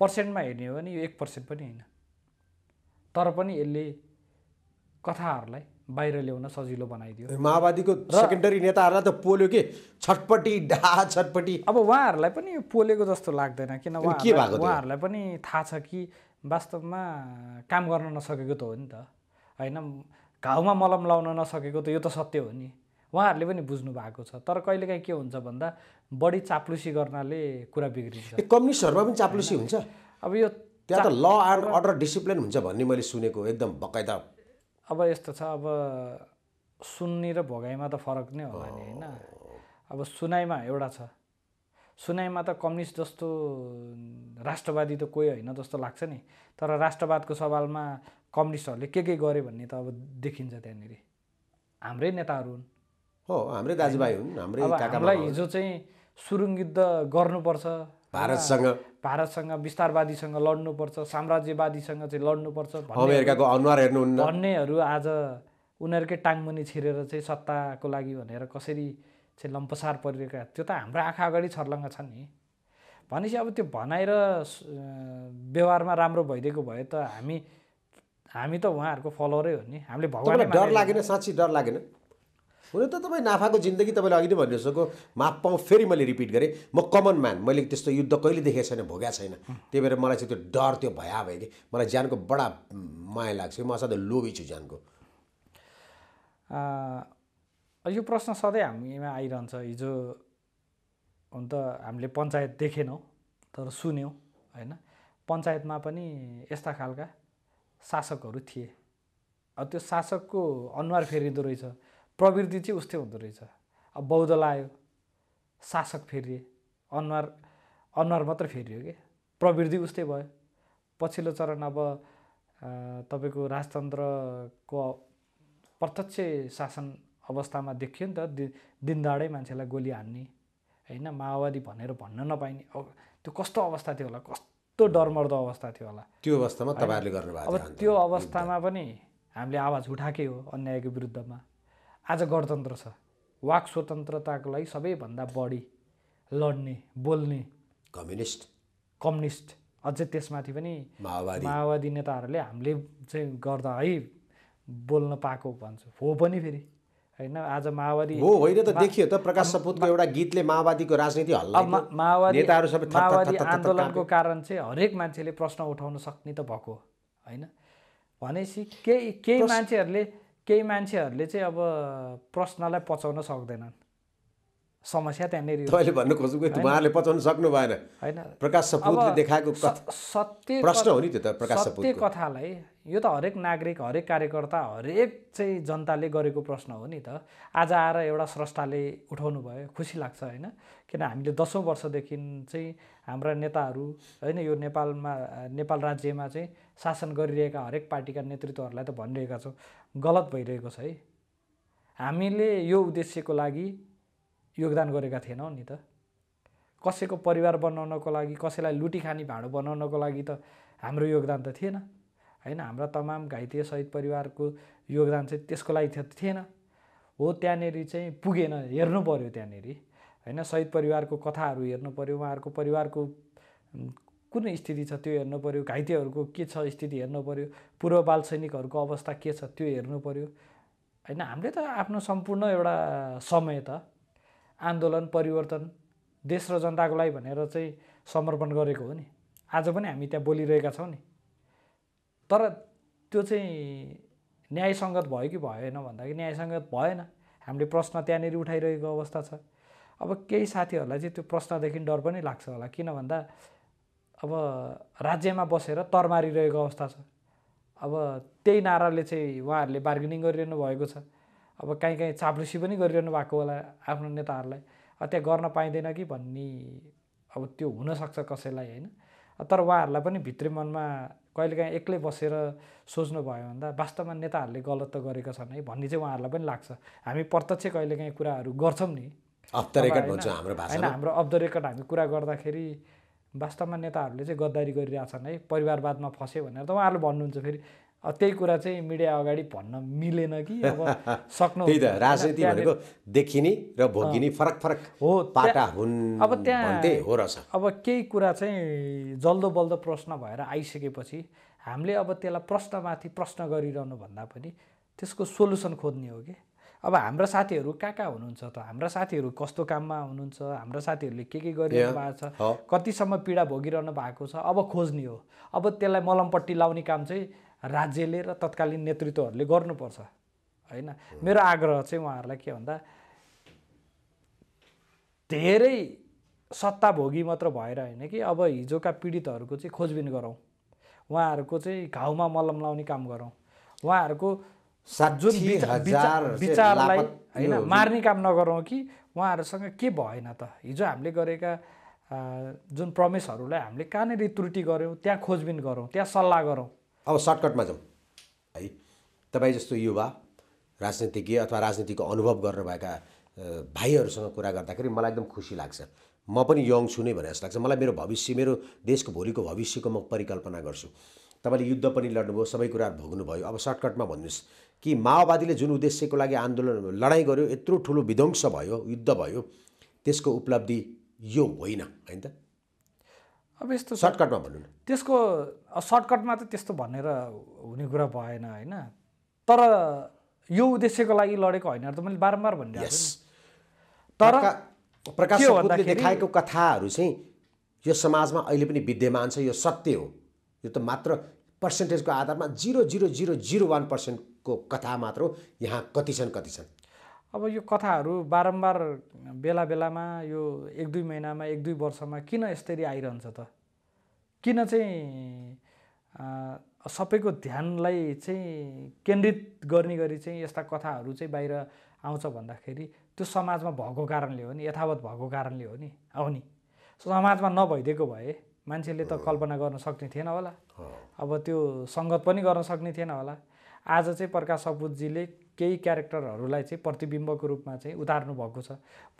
Speaker 2: पर्सेन्टमा हेर्ने हो भने यो एक पर्सेन्ट पनि होइन। तर पनि यसले कथाहरूलाई बाहिर ल्याउन सजिलो बनाइदियो।
Speaker 3: माओवादीको सेकेन्डरी नेताहरूलाई त पोल्यो के? छटपट्टि डा छटपट्टि
Speaker 2: अब उहाँहरूलाई पनि यो पोलेको जस्तो लाग्दैन किन? उहाँहरूलाई पनि थाहा छ कि वास्तवमा काम गर्न नसकेको त हो नि त। होइन घाउमा मलम लाउन नसकेको त यो त सत्य हो नि। उहाँहरूले पनि बुझ्नु भएको छ। तर कहिलेकाहीँ के हुन्छ भन्दा बढी चाप्लुसी गर्नाले कुरा बिग्रिन्छ।
Speaker 3: कम्युनिस्टहरूमा पनि चाप्लुसी हुन्छ?
Speaker 2: अब यो
Speaker 3: त्यहाँ त ल एन्ड अर्डर डिसिप्लिन हुन्छ भन्ने मैले सुनेको एकदम बकाइदा
Speaker 2: अब यस्तो छ अब सुन्ने र भोगाइमा त फरक नै होला नि होइन? अब सुनाइमा एउटा छ। सुनाइमा त कम्युनिस्ट जस्तो राष्ट्रवादी त कोही होइन जस्तो लाग्छ नि। तर राष्ट्रवादको सवालमा कम्युनिस्टहरूले के के गरे भन्ने त अब देखिन्छ त्यहाँनिर। हाम्रै नेताहरू हुन्।
Speaker 3: हो हाम्रै दाजुभाइ हुन् हाम्रै
Speaker 2: हामीलाई। हिजो चाहिँ सुरुङ युद्ध गर्नुपर्छ।
Speaker 3: भारतसँग।
Speaker 2: भारतसँग विस्तारवादीसँग लड्नुपर्छ साम्राज्यवादीसँग चाहिँ लड्नुपर्छ
Speaker 3: अमेरिकाको अनुहार हेर्नुहुन्न।
Speaker 2: भन्नेहरू आज उनीहरूकै टाङमुनि छिरेर चाहिँ सत्ताको लागि भनेर कसरी चाहिँ लम्पसार परिरहेका त्यो त हाम्रो आँखा अगाडि छर्लङ्ग छ नि। भनेपछि अब त्यो भनाइ र व्यवहारमा राम्रो भइदिएको भए त हामी हामी त उहाँहरूको फलोवरै हो नि। हामीले भगवानै
Speaker 3: डर लागेन साँच्ची डर लागेन? हुन त तपाईँ नाफाको जिन्दगी तपाईँले अघि नै भनिसकेको माफ पाउँ फेरि मैले रिपिट गरेँ। म कमन म्यान मैले त्यस्तो युद्ध कहिले देखेको छैन भोगेको छैन। त्यही भएर मलाई चाहिँ त्यो डर त्यो भया भयो कि। मलाई ज्यानको बडा माया लाग्छ म असाध्यै लोभी छु ज्यानको।
Speaker 2: यो प्रश्न सधैँ हामीमा आइरहन्छ। हिजो हुन त हामीले पञ्चायत देखेनौँ तर सुन्यौँ होइन? पञ्चायतमा पनि यस्ता खालका शासकहरू थिए। अब त्यो शासकको अनुहार फेरिँदो रहेछ। प्रवृत्ति चाहिँ उस्तै हुँदो रहेछ। अब बौद्ध लायो शासक फेरिए अनुहार अनुहार मात्रै फेरियो कि? प्रवृत्ति उस्तै भयो। पछिल्लो चरण अब तपाईँको राजतन्त्रको प्रत्यक्ष शासन अवस्थामा देखियो नि त। दि दिनदाडै मान्छेलाई गोली हान्ने होइन? माओवादी भनेर भन्न नपाइने। अब त्यो कस्तो अवस्था थियो होला? कस्तो डरमर्दो अवस्था थियो होला।
Speaker 3: त्यो अवस्थामा तपाईँहरूले गर्नुभएको
Speaker 2: अब त्यो अवस्थामा पनि हामीले आवाज उठाएकै हो अन्यायको विरुद्धमा। आज गणतन्त्र छ। वाक स्वतन्त्रताको लागि सबैभन्दा बढी लड्ने बोल्ने
Speaker 3: कम्युनिस्ट।
Speaker 2: कम्युनिस्ट। अझै त्यसमाथि पनि
Speaker 3: माओवादी।
Speaker 2: माओवादी नेताहरूले हामीले चाहिँ गर्दा है बोल्न पाएको भन्छु। हो पनि फेरि। होइन? आज माओवादी
Speaker 3: हो होइन त देखियो त प्रकाश सपुतको एउटा गीतले माओवादीको राजनीति हल्ला
Speaker 2: माओवादी
Speaker 3: सबै
Speaker 2: माओवादी आन्दोलनको कारण चाहिँ हरेक मान्छेले प्रश्न उठाउन सक्ने त भएको होइन? भनेपछि केही केही मान्छेहरूले केही मान्छेहरूले चाहिँ अब प्रश्नलाई पचाउन सक्दैनन्। समस्या त्यहाँनिर
Speaker 3: तपाईँले भन्नु खोज्नुभयो उहाँहरूले पचाउनु सक्नु भएन।
Speaker 2: होइन।
Speaker 3: प्रकाश सपुतले देखाएको
Speaker 2: सत्य
Speaker 3: प्रश्न हो नि त्यो त प्रकाश
Speaker 2: सत्य कथालाई यो त हरेक नागरिक हरेक कार्यकर्ता हरेक चाहिँ जनताले गरेको प्रश्न हो नि त। आज आएर एउटा स्रष्टाले उठाउनु भयो खुसी लाग्छ होइन। किन हामीले दसौँ वर्षदेखि चाहिँ हाम्रा नेताहरू होइन यो नेपालमा नेपाल राज्यमा चाहिँ शासन गरिरहेका हरेक पार्टीका नेतृत्वहरूलाई त भनिरहेका छौँ। गलत भइरहेको छ है। हामीले यो उद्देश्यको लागि योगदान गरेका थिएनौँ नि त। कसैको परिवार बनाउनको लागि कसैलाई लुटी खाने भाँडो बनाउनको लागि त हाम्रो योगदान त थिएन। होइन हाम्रा तमाम घाइते शहीद परिवारको योगदान चाहिँ त्यसको लागि थिएन। हो त्यहाँनिर चाहिँ पुगेन हेर्नु पऱ्यो त्यहाँनिर। होइन शहीद परिवारको कथाहरू हेर्नु पऱ्यो उहाँहरूको परिवारको कुन स्थिति छ त्यो हेर्नु पऱ्यो घाइतेहरूको के छ स्थिति हेर्नु पऱ्यो पूर्व बाल सैनिकहरूको अवस्था के छ त्यो हेर्नु पऱ्यो होइन हामीले त आफ्नो सम्पूर्ण एउटा समय त आन्दोलन परिवर्तन देश र जनताको लागि भनेर चाहिँ समर्पण गरेको हो नि। आज पनि हामी त्यहाँ बोलिरहेका छौँ नि। तर त्यो चाहिँ न्यायसङ्गत भयो कि भएन भन्दाखेरि न्यायसङ्गत भएन। हामीले प्रश्न त्यहाँनिर उठाइरहेको अवस्था छ। अब केही साथीहरूलाई चाहिँ त्यो प्रश्नदेखि डर पनि लाग्छ होला। किन भन्दा अब राज्यमा बसेर तर मारिरहेको अवस्था छ। अब त्यही नाराले चाहिँ उहाँहरूले बार्गेनिङ गरिरहनु भएको छ। अब काहीँ काहीँ चाप्लुसी पनि गरिरहनु भएको होला आफ्नो नेताहरूलाई। त्यहाँ गर्न पाइँदैन कि भन्ने अब त्यो हुनसक्छ कसैलाई होइन? तर उहाँहरूलाई पनि भित्री मनमा कहिलेकाहीँ एक्लै बसेर सोच्नुभयो भन्दा वास्तवमा नेताहरूले गलत त गरेका छन् है? भन्ने चाहिँ उहाँहरूलाई पनि लाग्छ। हामी प्रत्यक्ष कहिलेकाहीँ कुराहरू गर्छौँ नि। होइन हाम्रो अफ द रेकर्ड हामी कुरा गर्दाखेरि वास्तवमा नेताहरूले चाहिँ गद्दारी गरिरहेछन् है? परिवारवादमा फस्यो भनेर त उहाँहरूले भन्नुहुन्छ। फेरि त्यही कुरा चाहिँ मिडिया अगाडि भन्न मिलेन कि अब <laughs> सक्नु
Speaker 3: त्यही त राजनीति भनेको देखिने र भोगिने फरक फरक हो पाटा हुन् अब त्यहाँ हो रहेछ।
Speaker 2: अब केही कुरा चाहिँ जल्दो बल्दो प्रश्न भएर आइसकेपछि हामीले अब त्यसलाई प्रश्नमाथि प्रश्न गरिरहनु भन्दा पनि त्यसको सोल्युसन खोज्ने हो कि। अब हाम्रा साथीहरू कहाँ कहाँ हुनुहुन्छ त? हाम्रा साथीहरू कस्तो काममा हुनुहुन्छ? हाम्रा साथीहरूले के के गरिरहनु भएको छ? कतिसम्म पीडा भोगिरहनु भएको छ? अब खोज्ने हो। अब त्यसलाई मलमपट्टि लाउने काम चाहिँ राज्यले र तत्कालीन नेतृत्वहरूले गर्नुपर्छ होइन? मेरो आग्रह चाहिँ उहाँहरूलाई के भन्दा धेरै सत्ताभोगी मात्र भएर होइन कि अब हिजोका पीडितहरूको चाहिँ खोजबिन गरौँ। उहाँहरूको चाहिँ घाउमा मलम लाउने काम गरौँ। उहाँहरूको जुन विचारलाई होइन मार्ने काम नगरौँ कि उहाँहरूसँग के भएन त? हिजो हामीले गरेका जुन प्रमेसहरूलाई हामीले कहाँनिर त्रुटि गऱ्यौँ त्यहाँ खोजबिन गरौँ त्यहाँ सल्लाह गरौँ।
Speaker 3: अब सर्टकटमा जाउँ। है तपाईँ जस्तो युवा राजनीतिज्ञ अथवा राजनीतिको अनुभव गर्नुभएका भाइहरूसँग कुरा गर्दाखेरि मलाई एकदम खुसी लाग्छ। म पनि यङ छु नै भने जस्तो लाग्छ। मलाई मेरो भविष्य मेरो देशको भोलिको भविष्यको म परिकल्पना गर्छु। तपाईँले युद्ध पनि लड्नुभयो सबै कुराहरू भोग्नुभयो। अब सर्टकटमा भन्नुहोस् कि माओवादीले जुन उद्देश्यको लागि आन्दोलन लडाइँ गर्यो यत्रो ठुलो विध्वंस भयो युद्ध भयो त्यसको उपलब्धि यो होइन होइन त?
Speaker 2: अब यस्तो
Speaker 3: सर्टकटमा भन्नु न।
Speaker 2: त्यसको सर्टकटमा त त्यस्तो भनेर हुने कुरा भएन होइन। तर यो उद्देश्यको लागि लडेको होइन त मैले बारम्बार भनिरहेको
Speaker 3: तर प्रकाश देखाएको कथाहरू चाहिँ यो समाजमा अहिले पनि विद्यमान छ यो सत्य हो। यो त मात्र पर्सेन्टेजको आधारमा zero zero zero zero one पर्सेन्टको कथा मात्र हो। यहाँ कति छन् कति छन्।
Speaker 2: अब यो कथाहरू बारम्बार बेला बेलामा यो एक दुई महिनामा एक दुई वर्षमा किन यसरी आइरहन्छ त? किन चाहिँ सबैको ध्यानलाई चाहिँ केन्द्रित गर्ने गरी चाहिँ यस्ता कथाहरू चाहिँ बाहिर आउँछ भन्दाखेरि त्यो समाजमा भएको कारणले हो नि यथावत भएको कारणले हो नि हो नि? समाजमा नभइदिएको भए मान्छेले त कल्पना गर्न सक्ने थिएन होला। अब त्यो सङ्गत पनि गर्न सक्ने थिएन होला। आज चाहिँ प्रकाश सपुतजीले केही क्यारेक्टरहरूलाई चाहिँ प्रतिबिम्बको रूपमा चाहिँ उतार्नु भएको छ।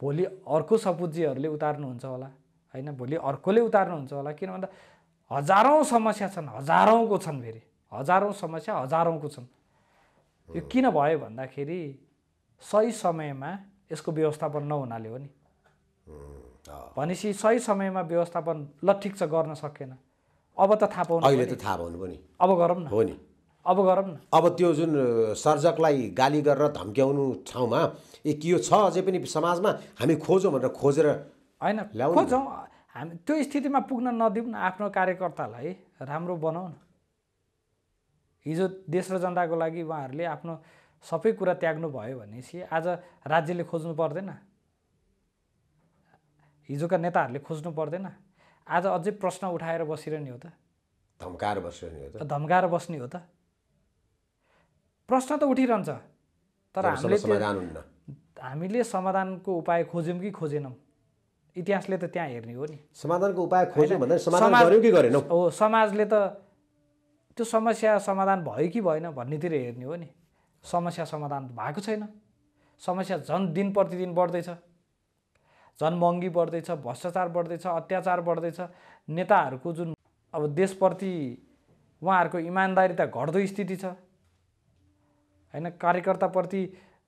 Speaker 2: भोलि अर्को सपुतजीहरूले उतार्नुहुन्छ होला होइन? भोलि अर्कोले उतार्नुहुन्छ होला किन भन्दा हजारौँ समस्या छन् हजारौँको छन् फेरि। हजारौँ समस्या हजारौँको छन्। यो किन भयो भन्दाखेरि सही समयमा यसको व्यवस्थापन नहुनाले हो नि। भनेपछि सही समयमा व्यवस्थापन ल ठिक छ गर्न सकेन। अब त थाहा पाउनु
Speaker 3: अहिले त थाहा पाउनु पनि।
Speaker 2: अब गरौँ न।
Speaker 3: हो नि।
Speaker 2: अब गरौँ न
Speaker 3: अब त्यो जुन सर्जकलाई गाली गरेर धम्क्याउनु ठाउँमा ए के यो छ अझै पनि समाजमा? हामी खोजौँ भनेर खोजेर
Speaker 2: होइन खोजौँ। हामी त्यो स्थितिमा पुग्न नदिउँ न आफ्नो कार्यकर्तालाई राम्रो बनाऊ न हिजो देश र जनताको लागि उहाँहरूले आफ्नो सबै कुरा त्याग्नु भयो भनेपछि आज राज्यले खोज्नु पर्दैन। हिजोका नेताहरूले खोज्नु पर्दैन। आज अझै प्रश्न उठाएर बसिरहने हो त।
Speaker 3: धम्काएर बसिरहने हो त
Speaker 2: धम्काएर बस्ने हो त। प्रश्न त उठिरहन्छ। तर हामीले हामीले समाधानको उपाय खोज्यौँ कि खोजेनौँ? इतिहासले त त्यहाँ हेर्ने हो नि।
Speaker 3: समाधानको उपाय खोज्यौँ भन्दा समाधान गर्यौँ कि गरेनौँ?
Speaker 2: हो समाजले त त्यो समस्या समाधान भयो कि भएन भन्नेतिर हेर्ने हो नि। समस्या समाधान भएको छैन। समस्या झन् दिन प्रतिदिन बढ्दैछ। झन् महँगी बढ्दैछ भ्रष्टाचार बढ्दैछ अत्याचार बढ्दैछ। नेताहरूको जुन अब देशप्रति उहाँहरूको इमान्दारिता घट्दो स्थिति छ। होइन कार्यकर्ताप्रति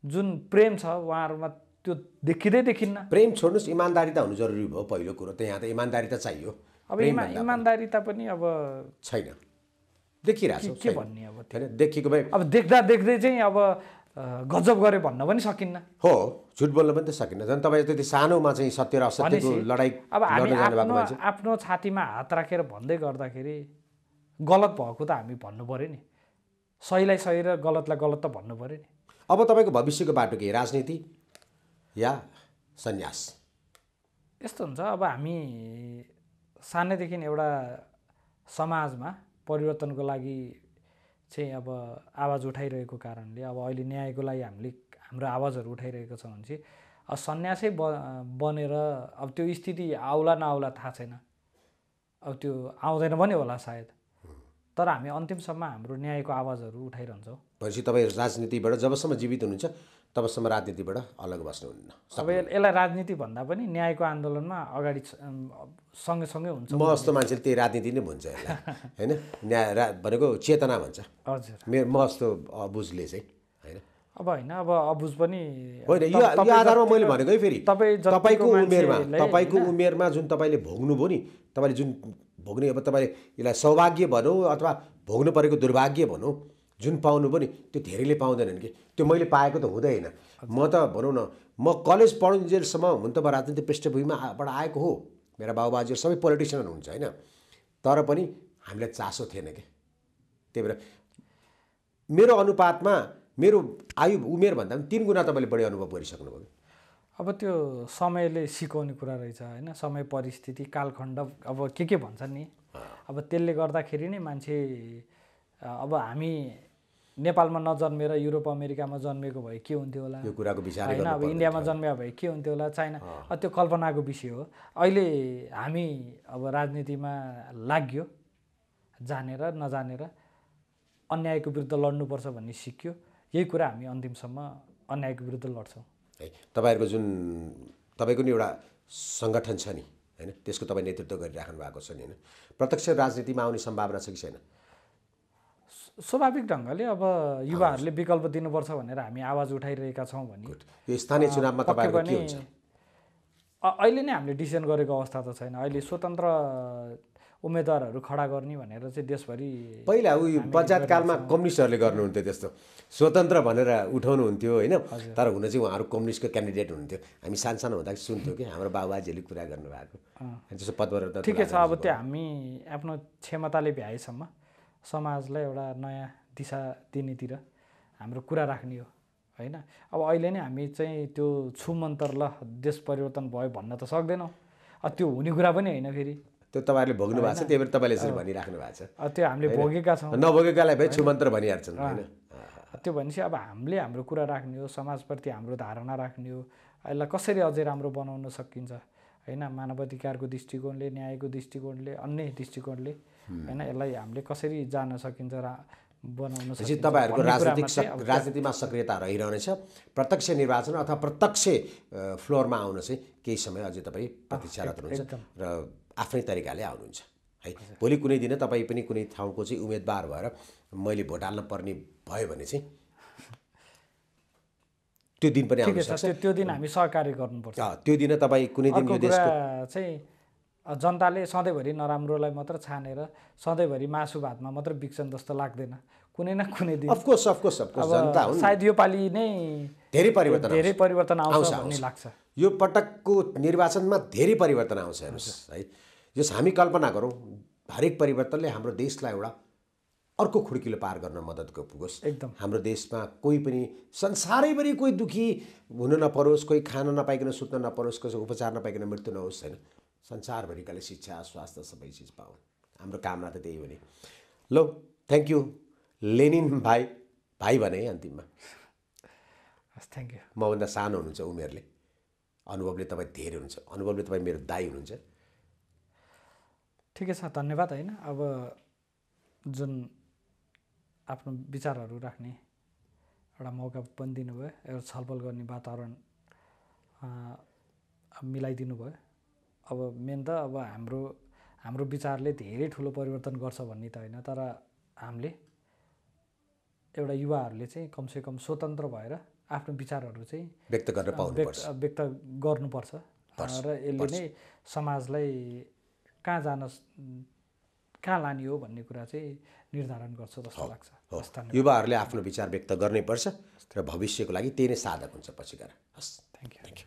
Speaker 2: जुन प्रेम छ उहाँहरूमा त्यो देखिँदै देखिन्न।
Speaker 3: प्रेम छोड्नुहोस् इमान्दारिता हुनु जरुरी भयो पहिलो कुरो त यहाँ त इमान्दारिता चाहियो।
Speaker 2: अब
Speaker 3: प्रेम
Speaker 2: इमा इमान्दारिता पनि अब
Speaker 3: छैन। देखिरहेको
Speaker 2: के भन्ने अब
Speaker 3: होइन देखिएको भए
Speaker 2: अब देख्दा देख्दै चाहिँ अब गजब गरे भन्न पनि सकिन्न।
Speaker 3: हो झुट बोल्न पनि त सकिन्न। झन् तपाईँ त्यति सानोमा चाहिँ सत्य र असत्यको लडाइँ
Speaker 2: अब हामी आफ्नो छातीमा हात राखेर भन्दै गर्दाखेरि गलत भएको त हामी भन्नु पऱ्यो नि। सहीलाई सही र गलतलाई गलत त भन्नु पऱ्यो नि।
Speaker 3: अब तपाईँको भविष्यको बाटो के? राजनीति या सन्यास?
Speaker 2: यस्तो हुन्छ अब हामी सानैदेखि एउटा समाजमा परिवर्तनको लागि चाहिँ अब आवाज उठाइरहेको कारणले अब अहिले न्यायको लागि हामीले हाम्रो आवाजहरू उठाइरहेको छौँ भने चाहिँ अब सन्यासै ब बनेर अब त्यो स्थिति आउला नआउला थाहा छैन। अब त्यो आउँदैन पनि होला सायद। तर हामी अन्तिमसम्म हाम्रो न्यायको आवाजहरू उठाइरहन्छौँ।
Speaker 3: भनेपछि तपाईँ राजनीतिबाट जबसम्म जीवित हुनुहुन्छ तबसम्म राजनीतिबाट अलग बस्नुहुन्न।
Speaker 2: अब यस- यसलाई राजनीति भन्दा पनि न्यायको आन्दोलनमा अगाडि छ- अम, सँगै हुन्छ।
Speaker 3: म जस्तो मान्छेले त्यही राजनीति नै भन्छ यसलाई <laughs> होइन? न्याय रा भनेको चेतना भन्छ।
Speaker 2: हजुर।
Speaker 3: मेरो म जस्तो अबुझले चाहिँ होइन?
Speaker 2: अब होइन अब अबुझ पनि
Speaker 3: होइन यो आधारमा मैले भनेको है फेरि
Speaker 2: तपाईँ
Speaker 3: तपाईँको उमेरमा तपाईँको उमेरमा जुन तपाईँले भोग्नुभयो नि तपाईँले जुन भोग्ने अब तपाईँले यसलाई सौभाग्य भनौँ अथवा भोग्नु परेको दुर्भाग्य भनौँ। जुन पाउनुभयो नि त्यो धेरैले पाउँदैनन् कि। त्यो मैले पाएको त हुँदैन। म त भनौँ न म कलेज पढुन्जेलसम्म हुन त म राजनीतिक पृष्ठभूमिमाबाट आएको हो। मेरा बाबुबाजेहरू सबै पोलिटिसियन हुन्छ होइन? तर पनि हामीलाई चासो थिएन कि। त्यही भएर मेरो अनुपातमा मेरो आयु उमेरभन्दा पनि तिन गुणा तपाईँले बढी अनुभव गरिसक्नुभयो।
Speaker 2: अब त्यो समयले सिकाउने कुरा रहेछ होइन? समय परिस्थिति कालखण्ड अब के के भन्छन् नि? अब त्यसले गर्दाखेरि नै मान्छे अब हामी नेपालमा नजन्मेर युरोप अमेरिकामा जन्मेको भए के हुन्थ्यो होला?
Speaker 3: यो कुराको विचारै
Speaker 2: होइन अब इन्डियामा जन्मिया भए के हुन्थ्यो होला? चाइना। त्यो कल्पनाको विषय हो। अहिले हामी अब राजनीतिमा लाग्यो जानेर नजानेर अन्यायको विरुद्ध लड्नुपर्छ भन्ने सिक्यो। यही कुरा हामी अन्तिमसम्म अन्यायको विरुद्ध लड्छौँ।
Speaker 3: है। तपाईँहरूको जुन तपाईँको नि एउटा सङ्गठन छ नि होइन? त्यसको तपाईँ नेतृत्व गरिराख्नु भएको छ नि होइन? प्रत्यक्ष राजनीतिमा आउने सम्भावना छ कि छैन?
Speaker 2: स्वाभाविक ढङ्गले अब युवाहरूले विकल्प दिनुपर्छ भनेर हामी आवाज उठाइरहेका छौँ भने
Speaker 3: यो स्थानीय चुनावमा तपाईँहरूको के हुन्छ?
Speaker 2: अहिले नै हामीले डिसिजन गरेको अवस्था त छैन। अहिले स्वतन्त्र उम्मेदवारहरू खडा गर्ने भनेर चाहिँ देशभरि
Speaker 3: पहिला उयो पञ्चायतकालमा कम्युनिस्टहरूले गर्नुहुन्थ्यो त्यस्तो। स्वतन्त्र भनेर उठाउनुहुन्थ्यो होइन? तर हुन चाहिँ उहाँहरू कम्युनिस्टको क्यान्डिडेट हुनुहुन्थ्यो। हामी सानसानो हुँदाखेरि सुन्थ्यौँ कि हाम्रो बाबुबाजेले कुरा गर्नुभएको। जस्तो पदवर्त
Speaker 2: ठिकै छ अब त्यो हामी आफ्नो क्षमताले भ्याएसम्म समाजलाई एउटा नयाँ दिशा दिनेतिर हाम्रो कुरा राख्ने हो होइन? अब अहिले नै हामी चाहिँ त्यो छुमन्तर ल देश परिवर्तन भयो भन्न त सक्दैनौँ। अब त्यो हुने कुरा पनि होइन फेरि।
Speaker 3: त्यो तपाईँहरूले भोग्नु भएको छ त्यही भएर तपाईँले यसरी भनिराख्नु भएको छ।
Speaker 2: त्यो हामीले भोगेका छौँ।
Speaker 3: नभोगेकालाई भाइ छुमन्त्र भनिहाल्छन् होइन?
Speaker 2: त्यो भनेपछि अब हामीले हाम्रो कुरा राख्ने हो समाजप्रति हाम्रो धारणा राख्ने हो। यसलाई कसरी अझै राम्रो बनाउन सकिन्छ? होइन? मानव अधिकारको दृष्टिकोणले न्यायको दृष्टिकोणले अन्य दृष्टिकोणले होइन? यसलाई हामीले कसरी जान सकिन्छ रा बनाउन सकिन्छ
Speaker 3: तपाईँहरूको राजनीतिक राजनीतिमा सक्रियता रहिरहनेछ। प्रत्यक्ष निर्वाचन अथवा प्रत्यक्ष फ्लोरमा आउन चाहिँ केही समय अझै तपाईँ प्रतीक्षारत हुनुहुन्छ र आफ्नै तरिकाले आउनुहुन्छ। है भोलि कुनै दिन तपाईँ पनि कुनै ठाउँको चाहिँ उम्मेदवार भएर मैले भोट हाल्न पर्ने भयो भने चाहिँ त्यो दिन पनि आउन सक्छ
Speaker 2: त्यो दिन हामी सहकार्य गर्नुपर्छ।
Speaker 3: त्यो दिन तपाईँ कुनै दिन यो देशको
Speaker 2: चाहिँ जनताले सधैँभरि नराम्रोलाई मात्र छानेर सधैँभरि मासु भातमा मात्र बिक्छन् जस्तो लाग्दैन। कुनै न कुनै दिन
Speaker 3: अफकोर्स अफकोर्स अफकोर्स जनता हुन्।
Speaker 2: सायद यो पालि नै
Speaker 3: धेरै परिवर्तन
Speaker 2: धेरै। परिवर्तन आउँछ भन्ने। लाग्छ।
Speaker 3: यो पटकको निर्वाचनमा धेरै परिवर्तन आउँछ हेर्नुहोस् है। जस हामी कल्पना गरौँ हरेक परिवर्तनले हाम्रो देशलाई एउटा अर्को खुड्किलो पार गर्न मद्दत पुगोस्
Speaker 2: एकदम।
Speaker 3: हाम्रो देशमा कोही पनि संसारैभरि कोही दुखी हुन नपरोस् कोही खान नपाइकन सुत्न नपरोस् कसै उपचार नपाइकन मृत्यु नहोस् होइन। संसारभरिकाले शिक्षा स्वास्थ्य सबै चिज पाउन्। हाम्रो कामना त त्यही हो नि। लो थ्याङ्क यू लेनिन भाइ भाइ भने है अन्तिममा।
Speaker 2: हस् थ्याङ्क यू
Speaker 3: मभन्दा सानो हुनुहुन्छ उमेरले। अनुभवले तपाईँ धेरै हुनुहुन्छ। अनुभवले तपाईँ मेरो दाई हुनुहुन्छ।
Speaker 2: ठिकै छ धन्यवाद होइन। अब जुन आफ्नो विचारहरू राख्ने एउटा मौका पनि दिनुभयो एउटा छलफल गर्ने वातावरण मिलाइदिनु भयो। अब मेन त अब हाम्रो हाम्रो विचारले धेरै ठुलो परिवर्तन गर्छ भन्ने त होइन तर हामीले एउटा युवाहरूले चाहिँ कमसेकम स्वतन्त्र भएर आफ्नो विचारहरू चाहिँ
Speaker 3: व्यक्त गर्न पाउनुपर्छ।
Speaker 2: व्यक्त गर्नुपर्छ। र यसले नै समाजलाई कहाँ जान कहाँ लाने हो भन्ने कुरा चाहिँ निर्धारण गर्छ जस्तो लाग्छ।
Speaker 3: युवाहरूले आफ्नो विचार व्यक्त गर्नैपर्छ र भविष्यको लागि त्यही नै साधक हुन्छ पछि गएर। हस् थ्याङ्क यू थ्याङ्क यू